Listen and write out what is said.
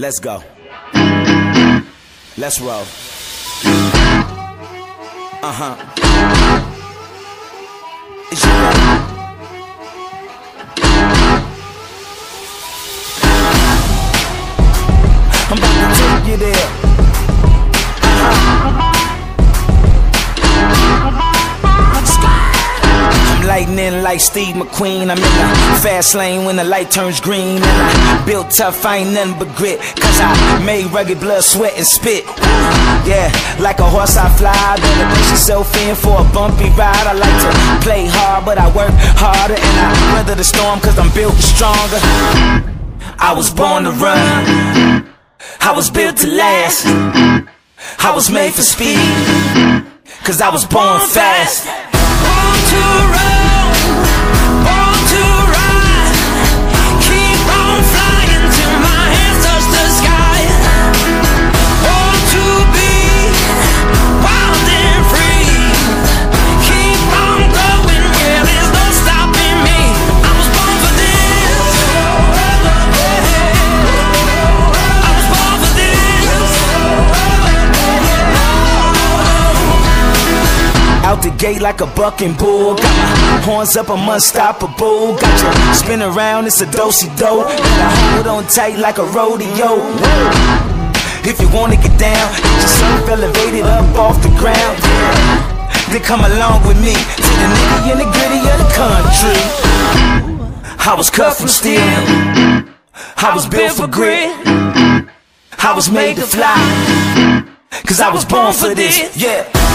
Let's go. Let's roll. Uh huh. Love. I'm about to take you there. Lightning like Steve McQueen. I'm in the fast lane when the light turns green. And I built tough, I ain't nothing but grit. Cause I made rugged blood, sweat, and spit. Yeah, like a horse I fly. Better push yourself in for a bumpy ride. I like to play hard, but I work harder. And I weather the storm cause I'm built stronger. I was born to run. I was built to last. I was made for speed. Cause I was born fast. Gate like a bucking bull. Got my horns up, I'm unstoppable. Got you spin around, it's a dosey do. Gotta hold on tight like a rodeo. If you wanna get down, get yourself elevated up off the ground. Then come along with me to the nitty and the gritty of the country. I was cut from steel. I was built for grit. I was made to fly. Cause I was born for this. Yeah.